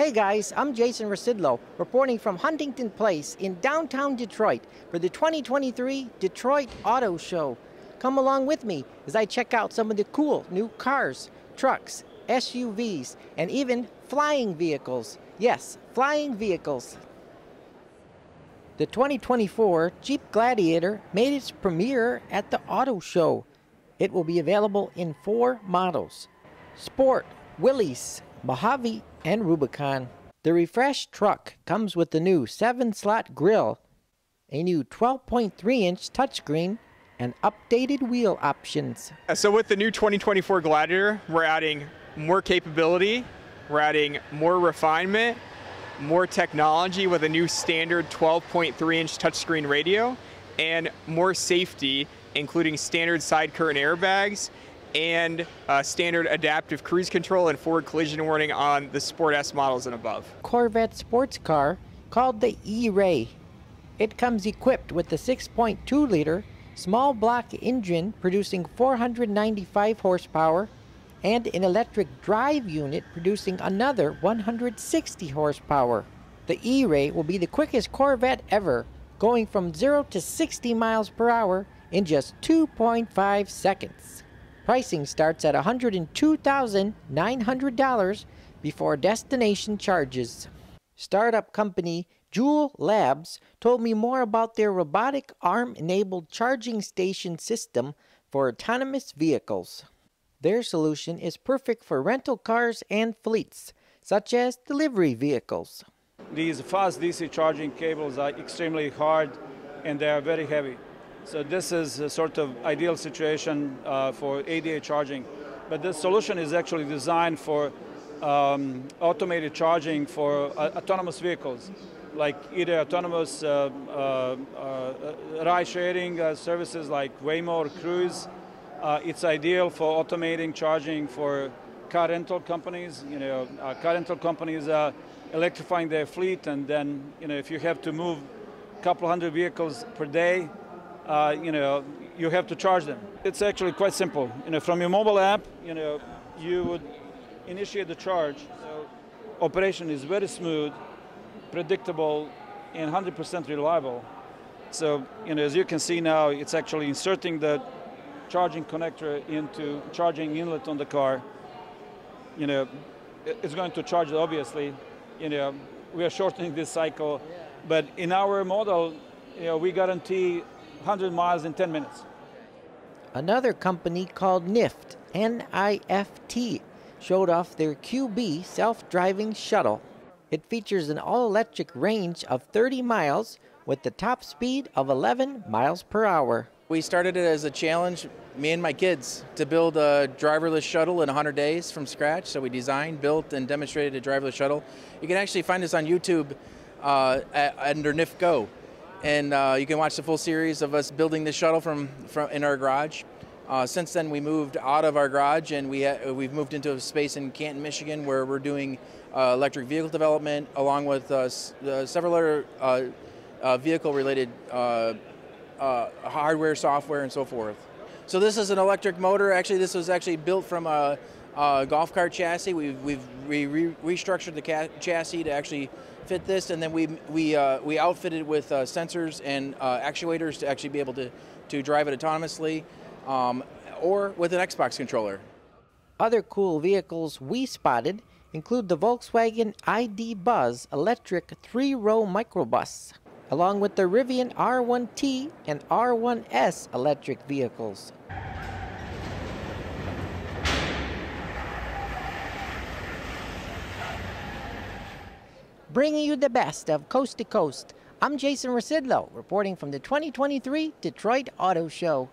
Hey guys, I'm Jason Rzucidlo, reporting from Huntington Place in downtown Detroit for the 2023 Detroit Auto Show. Come along with me as I check out some of the cool new cars, trucks, SUVs, and even flying vehicles. Yes, flying vehicles. The 2024 Jeep Gladiator made its premiere at the auto show. It will be available in four models Sport, Willys, Mojave, and Rubicon. The refreshed truck comes with the new 7 slot grille, a new 12.3 inch touchscreen, and updated wheel options. Uh, so, with the new 2024 Gladiator, we're adding more capability, we're adding more refinement, more technology with a new standard 12.3 inch touchscreen radio, and more safety, including standard side curtain airbags and uh, standard adaptive cruise control and forward collision warning on the Sport S models and above. Corvette sports car called the E-Ray. It comes equipped with the 6.2 liter small block engine producing 495 horsepower and an electric drive unit producing another 160 horsepower. The E-Ray will be the quickest Corvette ever, going from 0 to 60 miles per hour in just 2.5 seconds. Pricing starts at $102,900 before destination charges. Startup company Joule Labs told me more about their robotic arm enabled charging station system for autonomous vehicles. Their solution is perfect for rental cars and fleets, such as delivery vehicles. These fast DC charging cables are extremely hard and they are very heavy. So this is a sort of ideal situation uh, for ADA charging. But this solution is actually designed for um, automated charging for uh, autonomous vehicles, like either autonomous uh, uh, uh ride sharing uh, services like Waymo or Cruise. it's ideal for automating charging for car rental companies. You know, car rental companies are electrifying their fleet, and then you know if you have to move a couple hundred vehicles per day, uh, you know, you have to charge them. It's actually quite simple. You know, from your mobile app, you know, you would initiate the charge. So operation is very smooth, predictable, and 100% reliable. So, you know, as you can see now, it's actually inserting the charging connector into charging inlet on the car. You know, it's going to charge it obviously. You know, we are shortening this cycle, but in our model, you know, we guarantee 100 miles in 10 minutes. Another company called NIFT, N-I-F-T, showed off their QB self-driving shuttle. It features an all-electric range of 30 miles with the top speed of 11 miles per hour. We started it as a challenge, me and my kids, to build a driverless shuttle in 100 days from scratch. So we designed, built, and demonstrated a driverless shuttle. You can actually find us on YouTube uh, at, under NIFT Go and uh, you can watch the full series of us building the shuttle from, from in our garage. Uh, since then, we moved out of our garage and we we've moved into a space in Canton, Michigan, where we're doing uh, electric vehicle development along with uh, s- several other uh, uh, vehicle-related hardware, software, and so forth. So this is an electric motor. Actually, this was actually built from a, a golf cart chassis. We've, we've re- restructured the chassis to actually fit this, and then we we uh, we outfitted with uh, sensors and uh, actuators to actually be able to to drive it autonomously, um, or with an Xbox controller. Other cool vehicles we spotted include the Volkswagen ID Buzz electric three-row microbus, along with the Rivian R1T and R1S electric vehicles. Bringing you the best of coast to coast. I'm Jason Rzucidlo, reporting from the 2023 Detroit Auto Show.